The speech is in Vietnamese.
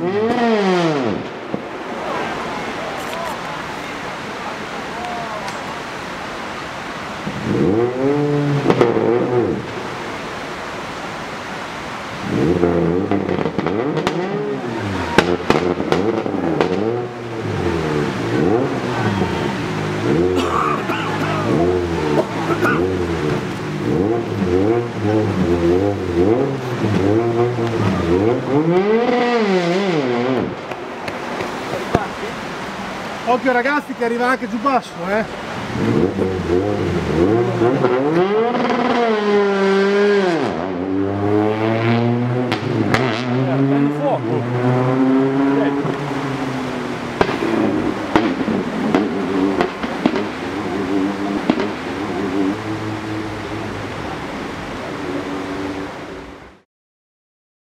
Mm-hmm. Occhio ragazzi che arriva anche giù basso, eh!